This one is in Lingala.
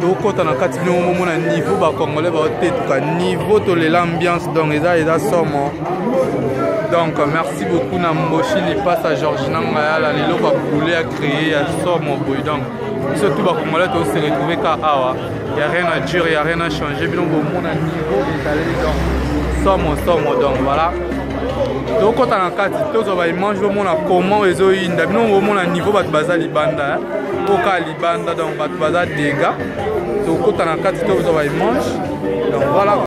tokota na kati bino momona niveau bacongolais baotetuka niveau tolela ambiance donc eza eza somo donc merci beaucoup na mboshi lipasa george nangayala lelo baboule ya créer ya somo boye donc biso tout bacongolais tose retrouve ka awa ya rien à dure ya rien à changer bino bomona niveau ezaleli donc somo somo donc voilà tokota na kati tozwa baimage bomona comment ezoyinda bino bomona niveau bato baza libanda okali banda donc bato baza dega tokota na kati tozwa ba image donc voilà